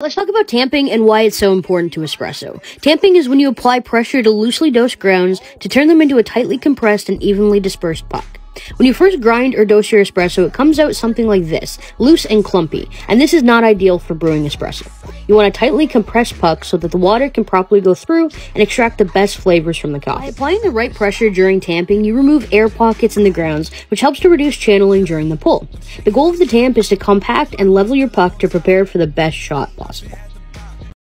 Let's talk about tamping and why it's so important to espresso. Tamping is when you apply pressure to loosely dosed grounds to turn them into a tightly compressed and evenly dispersed puck. When you first grind or dose your espresso, it comes out something like this, loose and clumpy, and this is not ideal for brewing espresso. You want a tightly compressed puck so that the water can properly go through and extract the best flavors from the coffee. By applying the right pressure during tamping, you remove air pockets in the grounds, which helps to reduce channeling during the pull. The goal of the tamp is to compact and level your puck to prepare for the best shot possible.